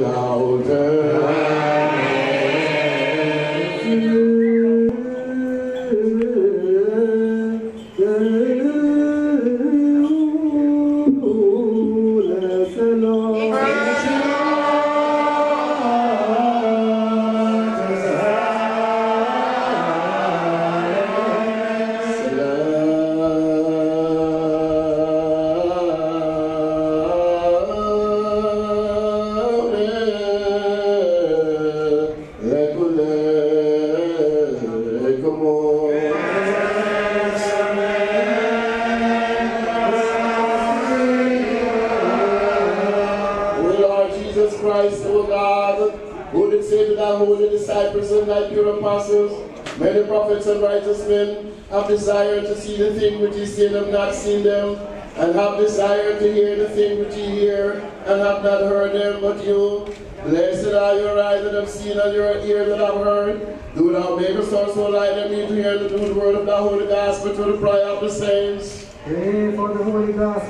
louder. Jesus Christ, O God, who did say to thy holy disciples and thy pure apostles, many prophets and righteous men have desired to see the thing which ye see and not seen them, and have desired to hear the thing which ye hear and have not heard them, but you. Blessed are your eyes that have seen and your ears that have heard. Do thou make us also light and me to hear the good word of the holy gospel to the prayer of the saints. Pray for the Holy Gospel.